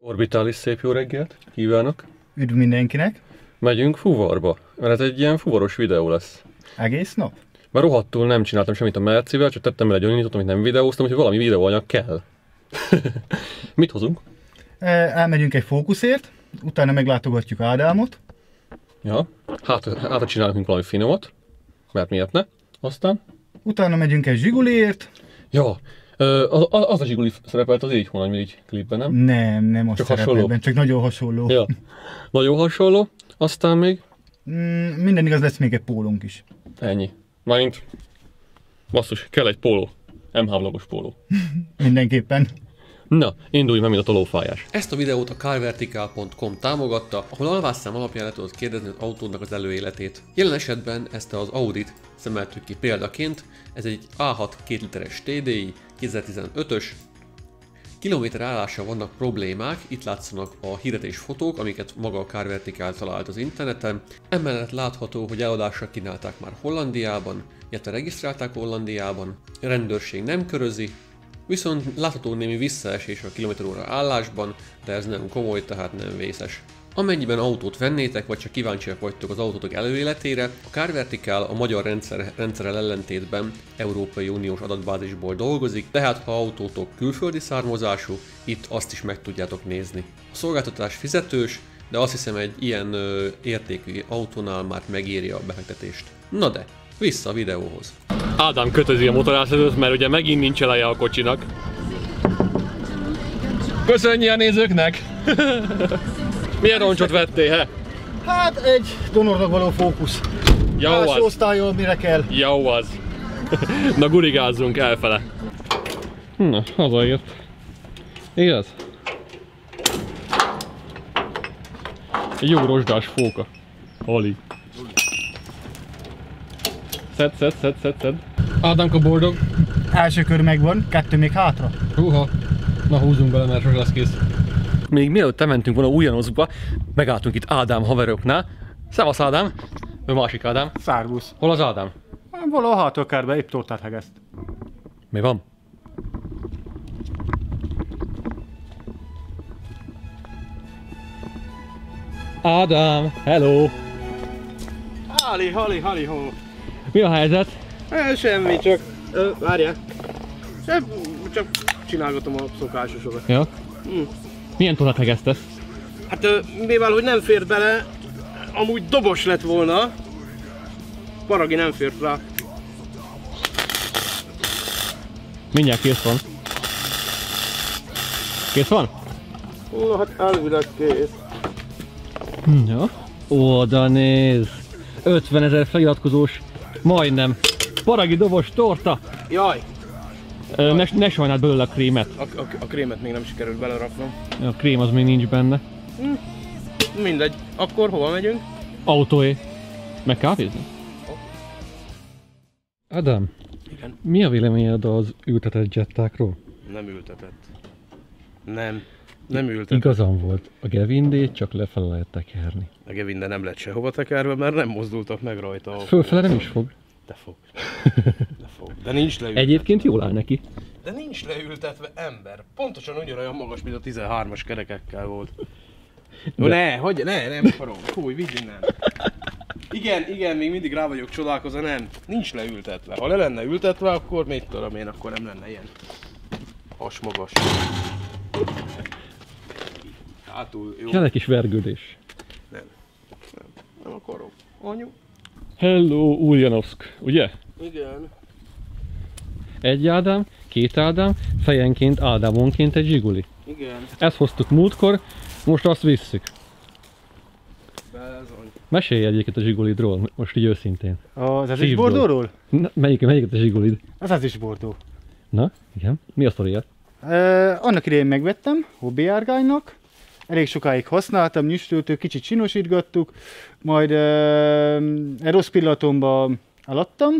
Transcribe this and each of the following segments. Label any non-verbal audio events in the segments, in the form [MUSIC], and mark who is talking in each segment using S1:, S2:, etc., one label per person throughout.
S1: Orbitális szép jó reggelt, kívánok!
S2: Üdv mindenkinek!
S1: Megyünk fuvarba, mert ez egy ilyen fuvaros videó lesz.
S2: Egész nap?
S1: Mert rohadtul nem csináltam semmit a Mercivel, csak tettem el egy olyan amit nem videóztam, hogy valami videóanyag kell. [LAUGHS] Mit hozunk?
S2: E, Elmegyünk egy fókuszért, utána meglátogatjuk Ádámot,
S1: Ja, hát, hát csinálunk valami finomat, mert miért ne? Aztán?
S2: utána megyünk egy Zsiguliért,
S1: Ja, az, az a zsiguli szerepelt az így honnan így klipben, nem?
S2: nem, nem az
S1: Csak hasonló?
S2: ebben, csak nagyon hasonló.
S1: Ja, nagyon hasonló. Aztán még
S2: Mm, minden igaz, lesz még egy pólónk is.
S1: ennyi. Mint basszus, kell egy póló. MH vlogos póló. [LAUGHS]
S2: Mindenképpen.
S1: Na, indulj meg, mint a tolófájás. Ezt a videót a carvertical.com támogatta, ahol alvásszám alapján le tudod kérdezni az autódnak az előéletét. Jelen esetben ezt az Audit szemeltük ki példaként, ez egy A6 2 literes TDI, 2015-ös, Kilométer állással vannak problémák, itt látszanak a hirdetés fotók, amiket maga a Car Vertical talált az interneten. Emellett látható, hogy eladásra kínálták már Hollandiában, illetve regisztrálták Hollandiában, a rendőrség nem körözi, viszont látható némi visszaesés a óra állásban, de ez nem komoly, tehát nem vészes. Amennyiben autót vennétek, vagy csak kíváncsiak vagytok az autótok előéletére, a Car Vertical a magyar rendszer, rendszerrel ellentétben Európai Uniós adatbázisból dolgozik, tehát ha autótok külföldi származású, itt azt is meg tudjátok nézni. A szolgáltatás fizetős, de azt hiszem egy ilyen ö, értékű autónál már megéri a befektetést. Na de, vissza a videóhoz. Ádám kötözi a motorászatot, mert ugye megint nincs eleje a kocsinak. Köszönjél a nézőknek! [LAUGHS] Milyen roncsot vettél, he?
S2: Hát egy donornak való fókusz.
S1: Jó az,
S2: osztályon mire kell.
S1: jó az. [LAUGHS] Na gurigázzunk elfele. Na, hazaért. Igaz? Egy jó rozsdás fóka. Alig. Szed, szed, szed, szed, szed. Ádámka boldog.
S2: Első kör megvan, kettő még hátra.
S1: Húha. Na húzunk bele, mert sose lesz kész. Még mielőtt mentünk volna újjanozba, megálltunk itt Ádám haveroknál. Szevasz Ádám! Ő másik Ádám.
S2: Szárbusz.
S1: Hol az Ádám?
S2: Valahol hátorkárba épp tortát hegeszt.
S1: Mi van? Ádám, hello!
S3: Hali, hali, hali, ho.
S1: Mi a helyzet?
S3: Semmi, csak... Ö, várjál. Csak csinálgatom a szokásosokat.
S1: Ja.
S3: Hm.
S1: Milyen tonat hegesztesz?
S3: Hát mivel, hogy nem fért bele, amúgy dobos lett volna. Paragi nem fért rá.
S1: Mindjárt kész van. Kész van?
S3: Na hát elvileg kész.
S1: Hm, ja. Oda néz! 50 ezer feliratkozós, majdnem. Paragi dobos torta!
S3: Jaj,
S1: Ö, Ne, ne sajnáld belőle a krémet.
S3: a, a, a krémet még nem sikerült beleraknom.
S1: A krém az még nincs benne.
S3: Mindegy, akkor hova megyünk?
S1: Autóé. Meg kávézni? Adam,
S3: Igen.
S1: mi a véleményed az ültetett jettákról?
S3: Nem ültetett. Nem, nem ültetett.
S1: Igazam volt, a Gevindét csak lefele lehet tekerni.
S3: A Gevin, de nem lett sehova tekerve, mert nem mozdultak meg rajta.
S1: Fölfele nem is fog.
S3: De fog. [LAUGHS] De fog. De nincs leültetve.
S1: Egyébként jól áll neki.
S3: De nincs leültetve ember. Pontosan ugyanolyan magas, mint a 13-as kerekekkel volt. Jó, ne, hogy ne, nem akarom. Fúj, vidd innen. Igen, igen, még mindig rá vagyok csodálkozva, nem. Nincs leültetve. Ha le lenne ültetve, akkor mit tudom én, akkor nem lenne ilyen hasmagas. Hátul, jó.
S1: Kell egy kis vergődés.
S3: Nem. Akarom. Anyu?
S1: Hello, Uljanovsk, ugye?
S3: Igen.
S1: Egy Ádám, két Ádám, fejenként Ádámonként egy zsiguli.
S3: Igen.
S1: Ezt hoztuk múltkor, most azt visszük.
S3: Bezony.
S1: Mesélj egyébként a zsigulidról, most így őszintén.
S2: Az ez is bordóról?
S1: Na, melyik, melyiket a zsigulid?
S2: Az ez is bordó.
S1: Na, igen. Mi a sztoria?
S2: Uh, annak idején megvettem, hobbi járgánynak, elég sokáig használtam, nyüstöltő, kicsit csinosítgattuk, majd uh, egy rossz pillanatomban eladtam,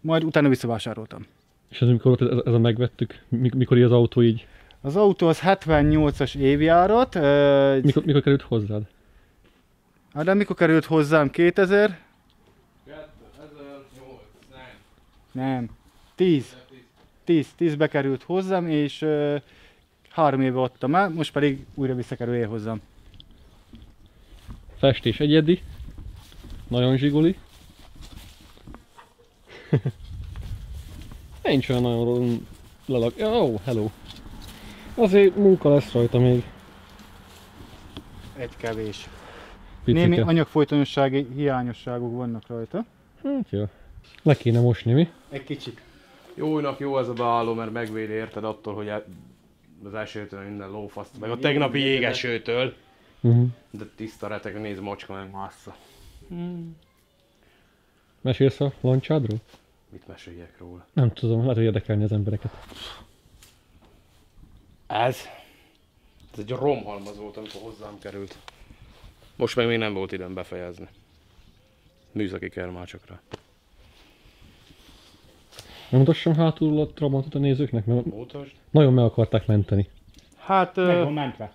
S2: majd utána visszavásároltam.
S1: És ez amikor volt ez, ez a megvettük? Mik- Mikor az autó így?
S2: Az autó az 78-as évjárat, uh,
S1: Mikor, mikor került hozzád?
S2: hát de mikor került hozzám 2000?
S3: 2008, nem.
S2: Nem, 10. 10, 10 bekerült hozzám, és uh, három éve adtam el, most pedig újra visszakerül hozzám.
S1: Festés egyedi. Nagyon zsiguli. [LAUGHS] Nincs olyan nagyon lelag... Oh, hello. Azért munka lesz rajta még.
S2: Egy kevés.
S1: Picike.
S2: Némi anyagfolytonossági hiányosságok vannak rajta.
S1: Hát jó. Le kéne mosni, mi?
S2: Egy kicsit.
S3: Jónak jó ez a beálló, mert megvédi érted attól, hogy el- az esőtől minden lófaszt, meg a tegnapi jégesőtől.
S1: Uh-huh.
S3: De tiszta retek, nézd macska meg massza.
S1: Mesélsz a lancsádról?
S3: Mit meséljek róla?
S1: Nem tudom, lehet, hogy érdekelni az embereket.
S3: Ez? Ez egy romhalmaz volt, amikor hozzám került. Most meg még nem volt időm befejezni. Műszaki kell már csak rá.
S1: Nem mutassam hátul a Trabantot a nézőknek, mert
S3: Mutasd.
S1: nagyon meg akarták menteni.
S3: Hát
S2: Meg van mentve.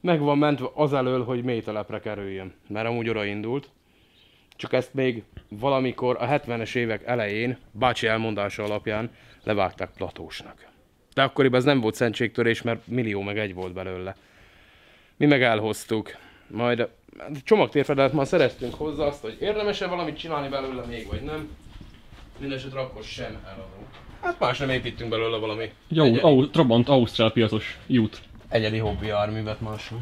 S3: meg van mentve azelől, hogy mélytelepre kerüljön. Mert amúgy oda indult. Csak ezt még valamikor a 70-es évek elején, bácsi elmondása alapján levágták platósnak. De akkoriban ez nem volt szentségtörés, mert millió meg egy volt belőle. Mi meg elhoztuk. Majd csomagtérfedelet már szereztünk hozzá azt, hogy érdemes-e valamit csinálni belőle még, vagy nem. Mindenesetre akkor sem eladó. Hát más nem építünk belőle valami
S1: Egy au,
S3: egyedi,
S1: au, Trabant Ausztrál piacos jut.
S3: egyedi hobbi járművet máson.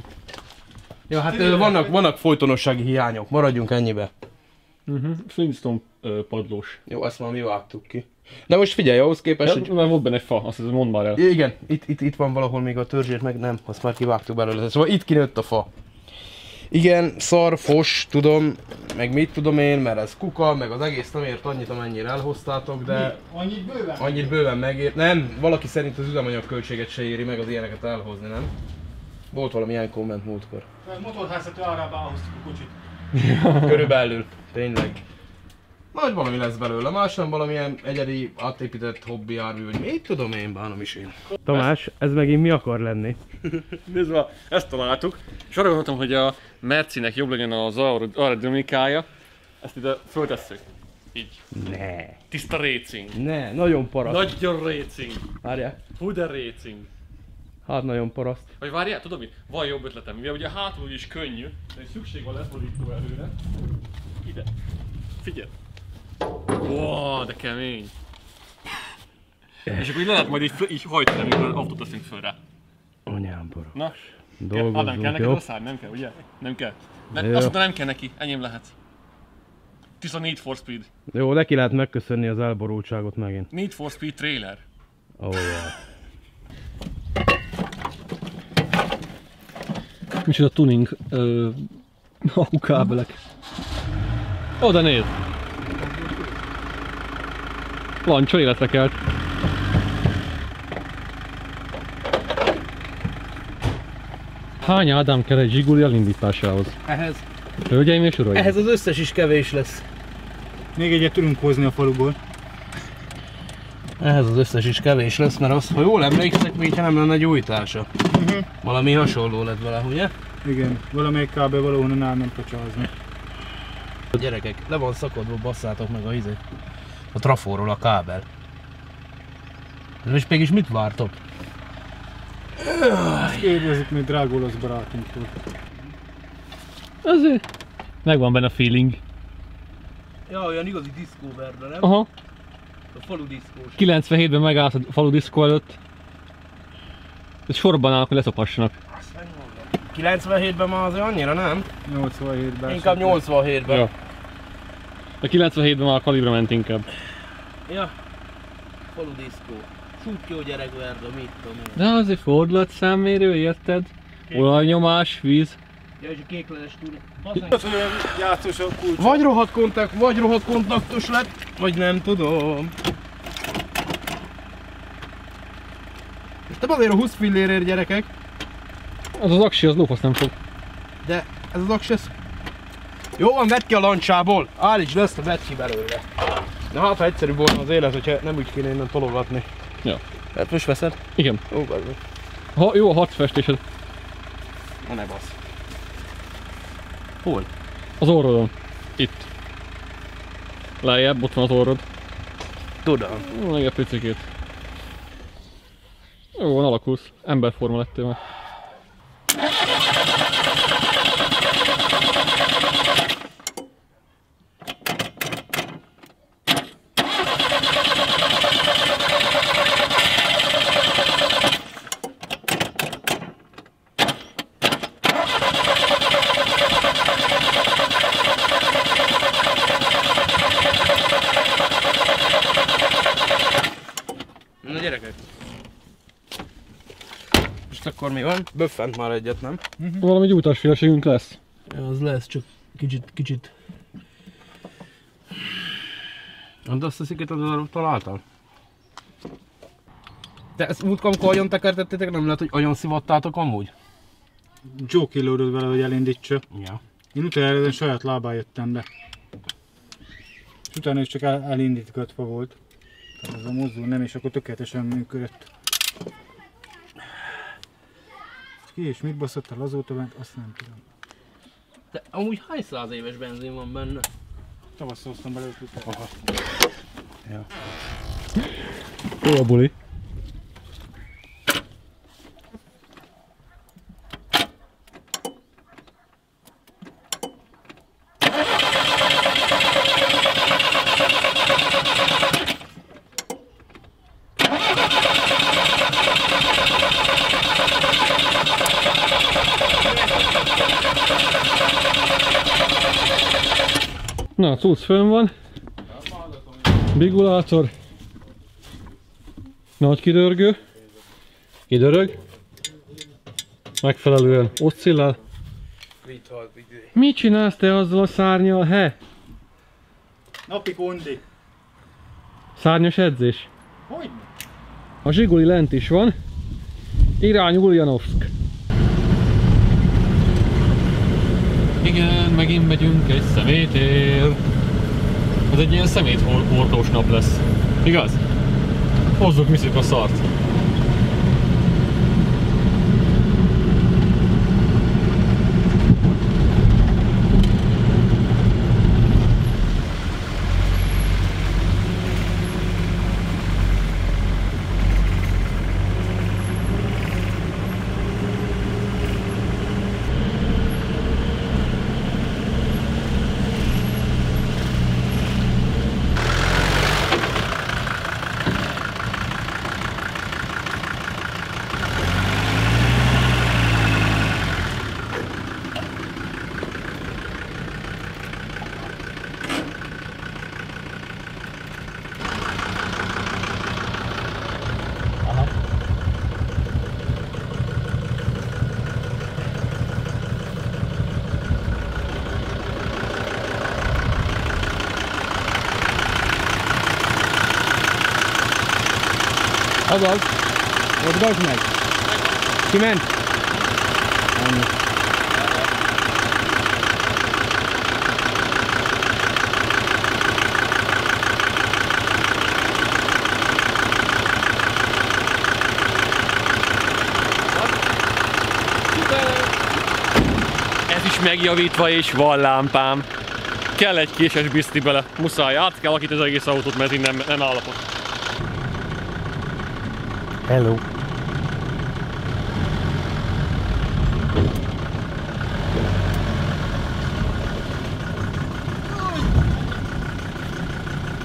S3: Ja, hát ö, vannak, vannak folytonossági hiányok, maradjunk ennyibe.
S1: Uh-huh. Flintstone ö, padlós.
S3: Jó, ezt már mi vágtuk ki. De most figyelj, ahhoz képest,
S1: Ja,
S3: hogy...
S1: mert volt benne egy fa, azt hiszem, mondd már el.
S3: Igen, itt, itt, itt van valahol még a törzsért, meg nem, azt már kivágtuk belőle. Szóval itt kinőtt a fa. Igen, szar, fos, tudom, meg mit tudom én, mert ez kuka, meg az egész nem ért annyit, amennyire elhoztátok, de
S2: Annyit bőven?
S3: annyit bőven megér. Nem, valaki szerint az üzemanyag költséget se éri meg az ilyeneket elhozni, nem? Volt valami ilyen komment múltkor.
S2: A motorházat arra behoztuk a kocsit. [LAUGHS]
S3: Körülbelül, tényleg. Majd valami lesz belőle, más nem valamilyen egyedi átépített hobbi jármű, vagy mit tudom én, bánom is én. Tamás, ez megint mi akar lenni? [LAUGHS]
S1: Nézd már, ezt találtuk. És arra gondoltam, hogy a Mercinek jobb legyen az aero- aerodinamikája. Ezt ide föltesszük. Így.
S3: Ne.
S1: Tiszta racing.
S3: Ne, nagyon paraszt.
S1: Nagyon racing.
S3: Várjál.
S1: Hú de racing.
S3: Hát nagyon paraszt.
S1: Vagy várjál, tudod mit? Van jobb ötletem. Mivel ugye hátul is könnyű, de szükség van leszorító erőre. Ide. Figyelj. Wow, de kemény. És akkor így lehet majd így, így hajtani, amikor autót teszünk föl rá.
S3: Anyám paraszt.
S1: Na, ah, nem kell az a szár? Nem kell, ugye? Nem kell. Ne, azt mondta, nem kell neki, enyém lehet. Tiszta Need for Speed.
S3: Jó, neki lehet megköszönni az elborultságot megint.
S1: Need for Speed trailer.
S3: Oh, yeah.
S1: Micsoda tuning ö, [LAUGHS] kábelek. Ó, de nézd! Lancsa életre kelt. Hány Ádám kell egy zsiguli elindításához?
S3: Ehhez,
S1: Hölgyeim és uraim!
S3: ehhez az összes is kevés lesz.
S2: Még egyet tudunk hozni a faluból.
S3: Ehhez az összes is kevés lesz, mert az, ha jól emlékszek, mintha nem lenne gyújtása. Valami hasonló lett vele, ugye?
S2: Igen, valamelyik kábel valahonnan elment pacsázni.
S3: Gyerekek, le van szakadva, basszátok meg a izét. A trafóról a kábel. De most mégis mit vártok?
S2: Kérdezzük még drága olasz barátunktól.
S1: Azért megvan benne a feeling.
S3: Ja, olyan igazi diszkóverde, nem?
S1: Aha.
S3: A falu diszkós.
S1: 97-ben megállt a falu diszkó előtt. És sorban állnak, hogy leszopassanak.
S3: 97-ben már azért annyira nem?
S2: 87-ben.
S3: Inkább 87-ben.
S1: Ja. A 97-ben már a kalibra ment inkább.
S3: Ja. Falu diszkó. Sútyó gyerekverde, mit tudom én.
S1: De azért fordulat számmérő, érted? Olajnyomás, víz.
S3: Ja, és a kékledes túl. Vagy rohadt kontakt, vagy rohadt kontaktos lett, vagy nem tudom. És nem azért a 20 fillérért gyerekek,
S1: Az az aksi, az lófasz nem fog.
S3: de ez az aks, ez... Jó van, vedd ki a lancsából, állítsd le ezt a vedd ki belőle. Na hát, ha egyszerű volna az élet, hogyha nem úgy kéne innen tologatni.
S1: Ja.
S3: Hát most veszed?
S1: Igen.
S3: Ó, bazd.
S1: Ha, jó a harcfestésed.
S3: Na ne basz. Hol?
S1: Az orrodon. Itt. Lejjebb, ott van az orrod.
S3: Tudom.
S1: Még egy picikét. Jó, van alakulsz. Emberforma lettél már.
S3: Na gyerekek. Most van? Böffent már egyet, nem?
S1: Valami gyújtásféleségünk lesz.
S3: Ja, az lesz, csak kicsit, kicsit. De azt a sziket az találtál? Te ezt múltkor, amikor agyon tekertettétek, nem lehet, hogy agyon szivattátok amúgy?
S2: Joe kilódott vele, hogy elindítsa.
S3: Ja.
S2: Én utána saját lábá jöttem be. És utána is csak el, elindítgatva volt. Tehát ez a mozdul nem, és akkor tökéletesen működött. És Ki és mit baszott el azóta bent, azt nem tudom.
S3: De amúgy hány száz éves benzin van benne?
S2: Tavasszal hoztam belőle
S3: Aha. Ja.
S1: Jó a buli. Na, a cucc fönn van. Bigulátor. Nagy kidörgő. Kidörög. Megfelelően oszcillál. Mit csinálsz te azzal a szárnyal, he?
S2: Napi kondi.
S1: Szárnyas edzés.
S2: Hogy?
S1: A zsiguli lent is van. Irány Uljanovsk. Igen, megint megyünk egy szemétér. Ez egy ilyen szeméthordós nap lesz. Igaz? Hozzuk, viszük a szart.
S3: Azaz. Ott gazd meg. Kiment? Annyi.
S1: Ez is megjavítva és van lámpám. Kell egy késes bizti bele. Muszáj. Át kell akit az egész autót, mert nem, nem állapot.
S3: Hello.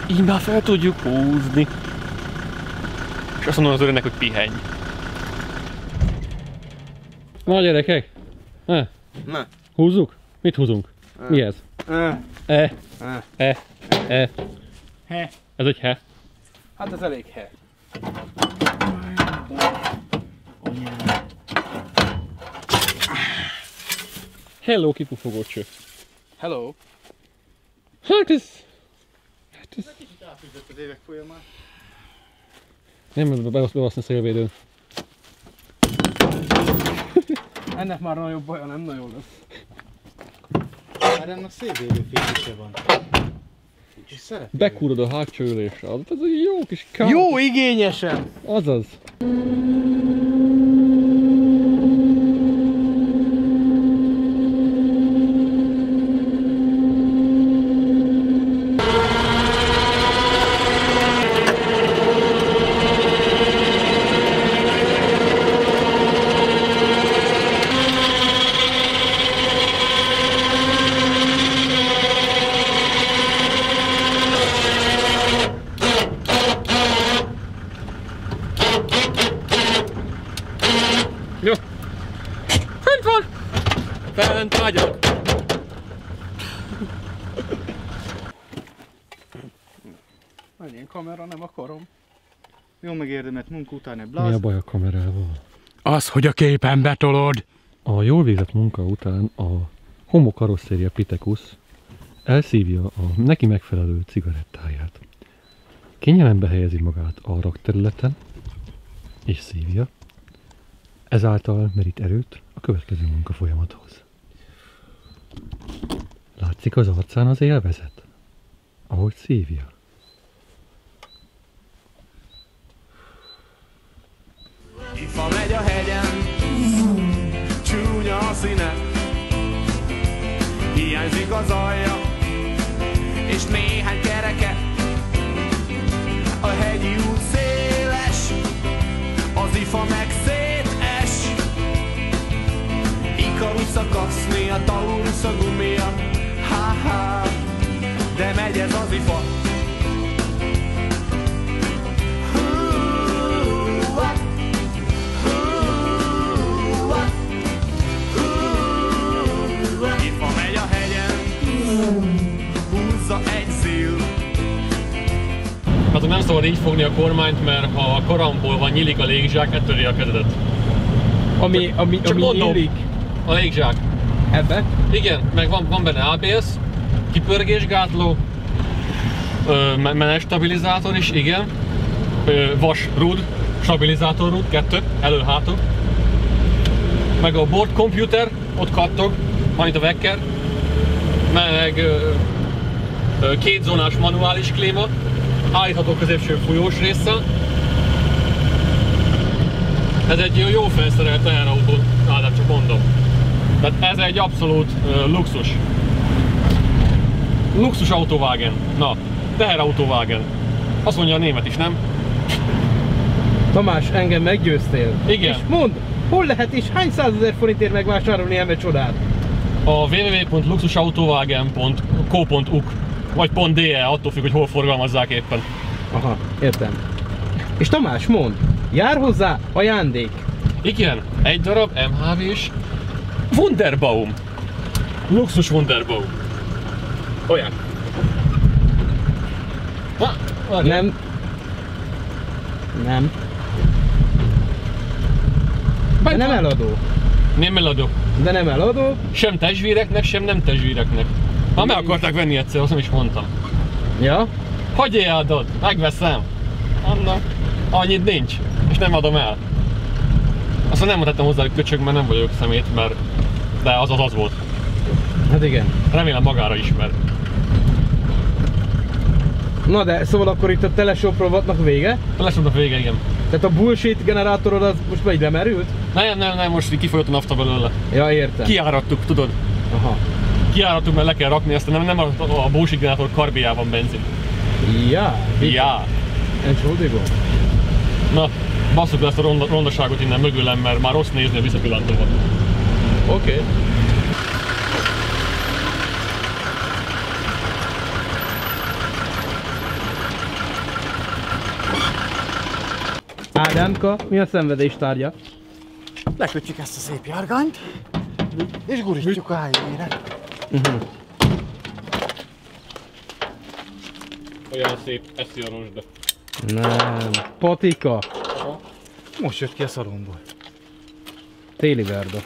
S1: Így már fel tudjuk húzni. És azt mondom az öröknek, hogy pihenj. Na gyerekek! Ne,
S3: Na.
S1: húzzuk? Mit húzunk? Mi ez?
S3: Eh,
S1: E,
S3: eh.
S1: e, e.
S2: He.
S1: Ez egy he.
S3: Hát ez elég he.
S1: Hello, kipufogó cső.
S3: Hello.
S1: Hát ez... Hát ez...
S2: Az évek folyamán.
S1: Nem, be- bebaszni a szélvédőn. [LAUGHS]
S3: Ennek már nagyobb baja nem nagyon lesz.
S2: Már ennek szélvédő fétise van.
S1: Bekúrod a hátsó ülésre. Az ez egy jó kis kár.
S3: Jó igényesen!
S1: Azaz. Vagyok.
S3: Menjen kamera, nem akarom.
S2: Jó megérdemelt munka után egy
S1: Mi a baj a kamerával?
S3: Az, hogy a képen betolod.
S1: A jól végzett munka után a Homo carosseria pithecus elszívja a neki megfelelő cigarettáját. Kényelembe helyezi magát a rakterületen, és szívja, ezáltal merít erőt a következő munka folyamathoz. Látszik az arcán az élvezet, ahogy szívja.
S4: Ifa megy a hegyen, csúnya a színe, hiányzik az alja, és néhány kereke. A hegyi út Ikarusz a Taurus a gumia, ha-ha, de megy ez az ifa. Ifa megy a hegyen, húzza egy szél.
S1: Hát nem szabad így fogni a kormányt, mert ha a karambol van, nyílik a légzsák, ettöri a kezedet.
S3: Ami, ami,
S1: Csak
S3: ami
S1: mondom.
S3: illik
S1: A légzsák.
S3: ebbe.
S1: Igen, meg van, van benne ABS, kipörgésgátló, menes stabilizátor is, igen, ö, vas rúd, stabilizátor rúd, kettő, elő-hátul, meg a board computer, ott kattog, van itt a vekker, meg ö, ö, kétzónás manuális klíma, állítható középső fújós résszel. Ez egy jó felszerelt teherautó, Ádám csak mondom. Tehát ez egy abszolút uh, luxus. Luxus autóvágen. Na, teherautóvágen. Azt mondja a német is, nem?
S3: Tamás, engem meggyőztél.
S1: Igen.
S3: És mondd, hol lehet és hány százezer forintért megvásárolni eme csodát?
S1: A www.luxusautovágen.co.uk vagy .de, attól függ, hogy hol forgalmazzák éppen.
S3: Aha, értem. És Tamás, mondd, jár hozzá ajándék.
S1: Igen, egy darab MHV-s Wunderbaum. Luxus Wunderbaum. Olyan. Ha, várjál.
S3: Nem. Nem. De nem eladó.
S1: Nem eladó.
S3: De nem eladó.
S1: Sem testvérek, sem nem testvéreknek. Ha meg akarták venni egyszer, azt nem is mondtam.
S3: Ja?
S1: Hogy eladod? Megveszem. Anna, annyit nincs, és nem adom el. Aztán nem mondhattam hozzá, hogy köcsög, mert nem vagyok szemét, mert de az az az volt.
S3: Hát igen.
S1: Remélem magára ismer.
S3: Na de, szóval akkor itt a teleshop rovatnak vége?
S1: A vége, igen.
S3: Tehát a bullshit generátorod az most már ide merült?
S1: Nem, nem, nem, most így kifolyott a nafta belőle.
S3: Ja, értem.
S1: Kiárattuk, tudod?
S3: Aha.
S1: Kiárattuk, mert le kell rakni, aztán nem, nem a, a bullshit generátor karbiában benzin.
S3: Ja.
S1: Ja.
S3: Entschuldigung.
S1: Na, basszuk le ezt a ronda, rondaságot innen mögülem, mert már rossz nézni a visszapillantóval.
S3: Oké. Okay. Ádámka, mi a szenvedés tárgya?
S2: Lekötjük ezt a szép járgányt, és gurítjuk a helyére.
S1: Olyan szép, eszi a rozsda.
S3: Nem. Patika.
S2: Most jött ki a szalomból.
S3: Téli verda.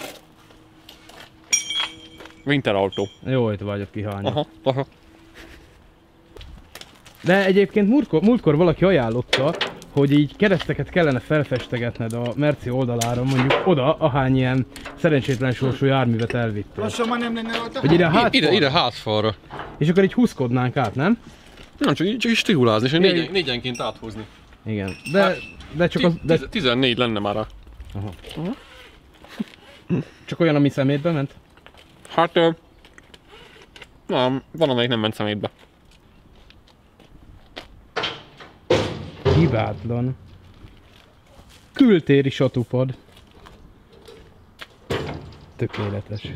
S1: Winter autó.
S3: Jó, itt vagyok kihány.
S1: Aha, aha.
S3: De egyébként múltkor, múltkor valaki ajánlotta, hogy így kereszteket kellene felfestegetned a Merci oldalára, mondjuk oda, ahány ilyen szerencsétlen sorsú járművet elvittél.
S2: Lassan már nem lenne rajta.
S3: Hogy ide a hátfal,
S1: Ide, ide hátfalra.
S3: és akkor így húzkodnánk át, nem?
S1: Nem, csak, csak is stihulázni, és négyen, négyenként áthúzni.
S3: Igen. De, de, csak, az, de
S1: Tiz, 14 lenne már a...
S3: csak olyan, ami szemétbe ment?
S1: Hát... Ö, nem, van amelyik nem ment szemétbe.
S3: Hibátlan. Kültéri satupad. Tökéletes.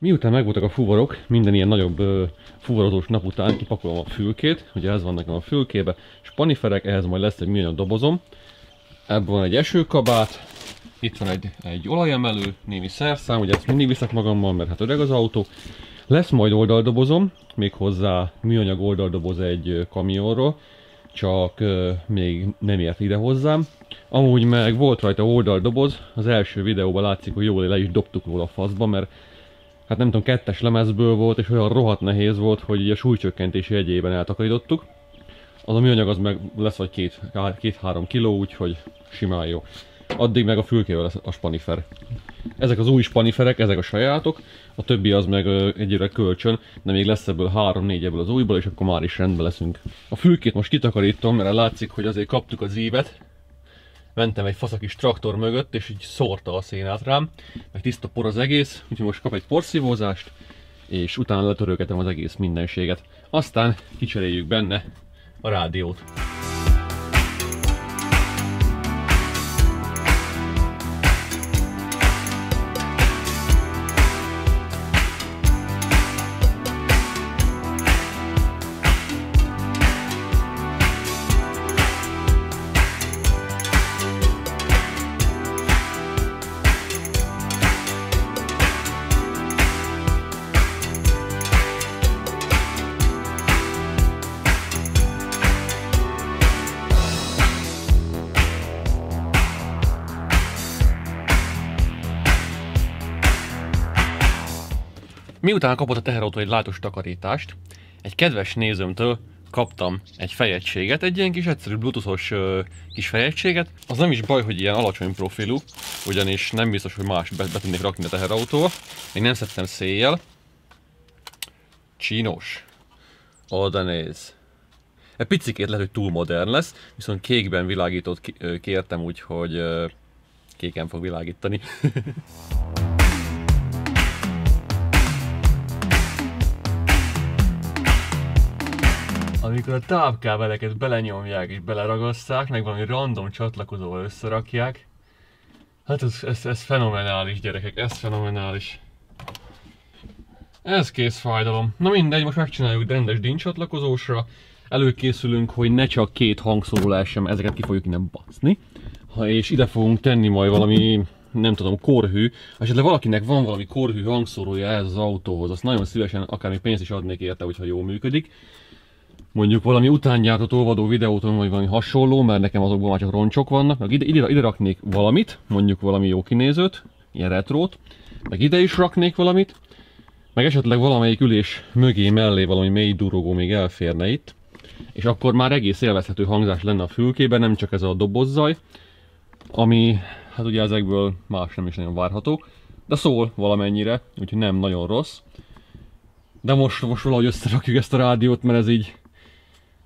S1: Miután megvoltak a fuvarok, minden ilyen nagyobb ö, fuvarozós nap után kipakolom a fülkét, ugye ez van nekem a fülkébe, spaniferek, ehhez majd lesz egy műanyag dobozom. Ebben van egy esőkabát, Itt van egy, egy olajemelő, némi szerszám, ugye ezt mindig viszek magammal, mert hát öreg az autó. Lesz majd oldaldobozom, méghozzá műanyag oldaldoboz egy kamionról, csak még nem ért ide hozzám. Amúgy meg volt rajta oldaldoboz, az első videóban látszik, hogy jól le is dobtuk róla a faszba, mert hát nem tudom, kettes lemezből volt, és olyan rohadt nehéz volt, hogy a súlycsökkentési jegyében eltakarítottuk. Az a műanyag az meg lesz vagy két-három két, kiló, úgyhogy simán jó. Addig meg a fülkével lesz a spanifer. Ezek az új spaniferek, ezek a sajátok, a többi az meg egyre kölcsön, de még lesz ebből 3-4 ebből az újból, és akkor már is rendben leszünk. A fülkét most kitakarítom, mert látszik, hogy azért kaptuk az ívet. Mentem egy faszakis traktor mögött, és így szórta a szénát rám, meg tiszta por az egész, úgyhogy most kap egy porszívózást, és utána letörölgetem az egész mindenséget. Aztán kicseréljük benne a rádiót. Miután kapott a teherautó egy látos takarítást, egy kedves nézőmtől kaptam egy fejegységet, egy ilyen kis egyszerű bluetoothos uh, kis fejegységet. Az nem is baj, hogy ilyen alacsony profilú, ugyanis nem biztos, hogy más be, be tudnék rakni a teherautóba. Még nem szedtem széjjel. Csinos. Oda néz. Egy picikét lehet, hogy túl modern lesz, viszont kékben világítót kértem, úgyhogy kéken fog világítani. [LAUGHS] amikor a távkábeleket belenyomják és beleragaszták, meg valami random csatlakozóval összerakják, hát ez, ez, ez fenomenális gyerekek, ez fenomenális. Ez kész fájdalom. Na mindegy, most megcsináljuk rendes DIN csatlakozósra. Előkészülünk, hogy ne csak két hangszóró lehessen, ezeket ki fogjuk innen baszni. Ha, és ide fogunk tenni majd valami, nem tudom, korhű. Esetleg valakinek van valami korhű hangszórója ez az autóhoz, azt nagyon szívesen akár még pénzt is adnék érte, hogyha jól működik mondjuk valami utángyártott olvadó videóton, vagy valami hasonló, mert nekem azokban már csak roncsok vannak, meg ide, ide, ide raknék valamit, mondjuk valami jó kinézőt, ilyen retrót, meg ide is raknék valamit, meg esetleg valamelyik ülés mögé mellé valami mély durogó még elférne itt, és akkor már egész élvezhető hangzás lenne a fülkében, nem csak ez a dobozzaj, ami hát ugye ezekből más nem is nagyon várható, de szól valamennyire, úgyhogy nem nagyon rossz. De most, most valahogy összerakjuk ezt a rádiót, mert ez így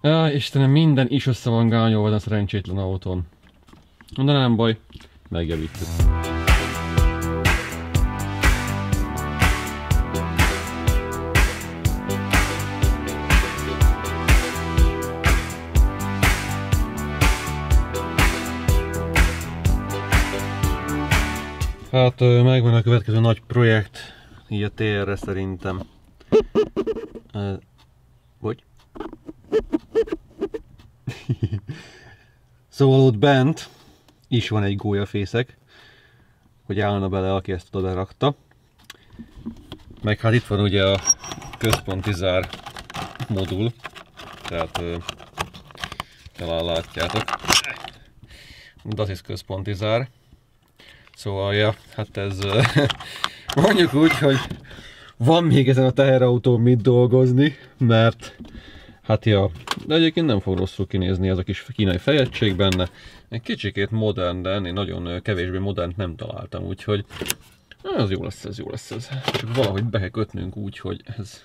S1: Ja, Istenem, minden is össze van gányolva a szerencsétlen autón. De nem baj, megjavítjuk. Hát megvan a következő nagy projekt, így a TR-re szerintem. Vagy? [LAUGHS] szóval ott bent is van egy gólyafészek, hogy állna bele, aki ezt oda rakta. Meg hát itt van ugye a központi zár modul, tehát talán látjátok. is központi zár. Szóval, ja, hát ez [LAUGHS] mondjuk úgy, hogy van még ezen a teherautón mit dolgozni, mert Hát ja, de egyébként nem fog rosszul kinézni ez a kis kínai fejegység benne. Egy kicsikét modern, de ennél nagyon kevésbé modern nem találtam, úgyhogy ez jó lesz, ez jó lesz ez. Csak valahogy be kell kötnünk úgy, hogy ez...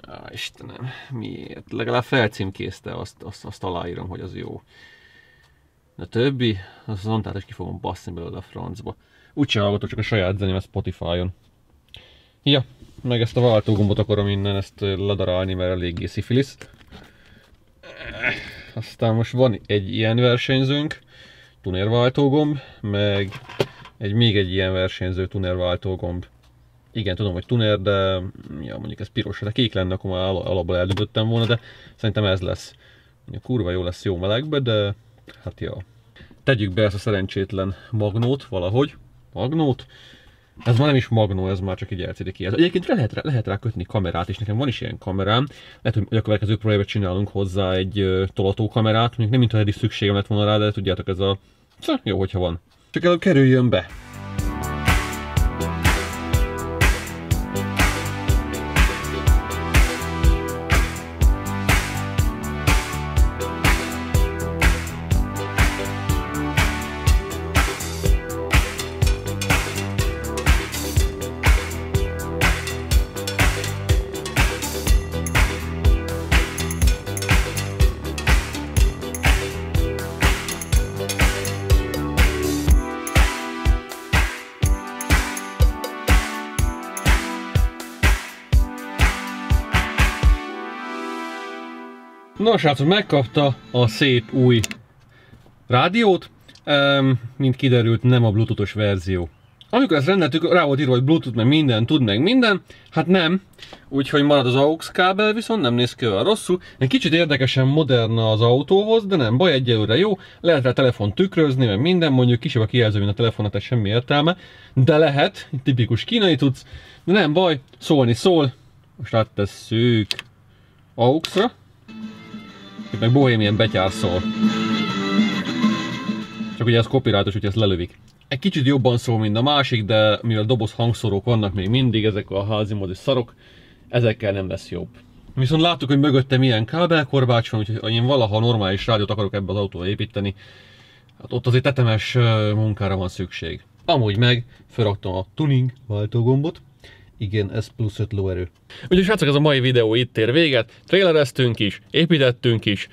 S1: Á, Istenem, miért? Legalább felcímkézte, azt, azt, azt aláírom, hogy az jó. De a többi, az az Antát is ki fogom basszni belőle a francba. Úgy hallgatok csak a saját zeném a Spotify-on. Ja, meg ezt a váltógombot akarom innen ezt ledarálni, mert eléggé szifilisz. Aztán most van egy ilyen versenyzőnk, tunerváltógomb, meg egy még egy ilyen versenyző tunerváltógomb. Igen, tudom, hogy tuner, de ja, mondjuk ez piros, de kék lenne, akkor már alapból eldöntöttem volna, de szerintem ez lesz. Kurva jó lesz jó melegbe, de hát ja. tegyük be ezt a szerencsétlen magnót valahogy. Magnót. Ez már nem is magnó, ez már csak egy LCD ki. Egyébként lehet rá, lehet rá kötni kamerát is, nekem van is ilyen kamerám. Lehet, hogy a következő projektben csinálunk hozzá egy tolatókamerát, mondjuk nem mint eddig szükségem lett volna rá, de tudjátok ez a... Szóval jó, hogyha van. Csak előbb kerüljön be. Nos, srácok, megkapta a szép új rádiót, um, mint kiderült, nem a bluetoothos verzió. Amikor ezt rendeltük, rá volt írva, hogy bluetooth meg minden, tud meg minden, hát nem, úgyhogy marad az AUX kábel, viszont nem néz ki olyan rosszul. Egy kicsit érdekesen moderna az autóhoz, de nem baj, egyelőre jó, lehet rá telefon tükrözni, meg minden, mondjuk kisebb a kijelző, mint a telefonat, ez semmi értelme, de lehet, tipikus kínai tudsz, de nem baj, szólni szól, most áttesszük AUX-ra, itt meg Bohemian betyárszol. Csak ugye ez copyrightos, úgyhogy ezt lelövik. Egy kicsit jobban szól, mint a másik, de mivel doboz hangszórók vannak még mindig, ezek a házi modis szarok, ezekkel nem lesz jobb. Viszont láttuk, hogy mögöttem ilyen kábelkorbács van, úgyhogy én valaha normális rádiót akarok ebbe az autóba építeni, hát ott azért tetemes munkára van szükség. Amúgy meg felraktam a tuning váltógombot, igen, ez plusz 5 lóerő. Úgyhogy srácok, ez a mai videó itt ér véget. Trailereztünk is, építettünk is.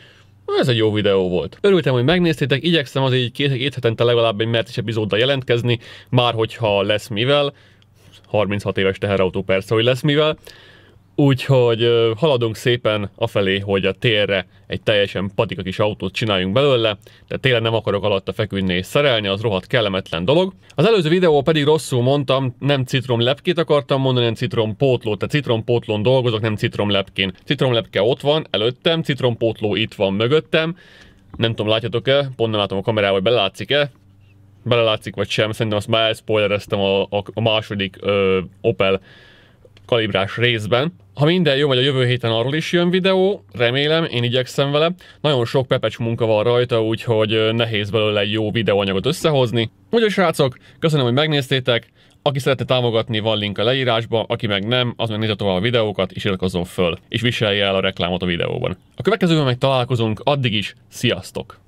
S1: Ez egy jó videó volt. Örültem, hogy megnéztétek, igyekszem azért így két, két hetente legalább egy mertes epizóddal jelentkezni, már hogyha lesz mivel. 36 éves teherautó persze, hogy lesz mivel. Úgyhogy haladunk szépen afelé, hogy a térre egy teljesen patika kis autót csináljunk belőle, de tényleg nem akarok alatta feküdni és szerelni, az rohadt kellemetlen dolog. Az előző videó pedig rosszul mondtam, nem citrom lepkét akartam mondani, hanem citrom pótlót, tehát citrom pótlón dolgozok, nem citrom lepkén. Citrom lepke ott van, előttem, citrom pótló itt van mögöttem, nem tudom, látjátok-e, pont nem látom a kamerával, hogy belelátszik-e, belelátszik vagy sem, szerintem azt már elspoilereztem a, a, a második ö, Opel kalibrás részben. Ha minden jó, vagy a jövő héten arról is jön videó, remélem, én igyekszem vele. Nagyon sok pepecs munka van rajta, úgyhogy nehéz belőle egy jó videóanyagot összehozni. Úgyhogy srácok, köszönöm, hogy megnéztétek. Aki szeretne támogatni, van link a leírásba, aki meg nem, az meg nézze tovább a videókat, és iratkozzon föl, és viselje el a reklámot a videóban. A következőben meg találkozunk, addig is, sziasztok!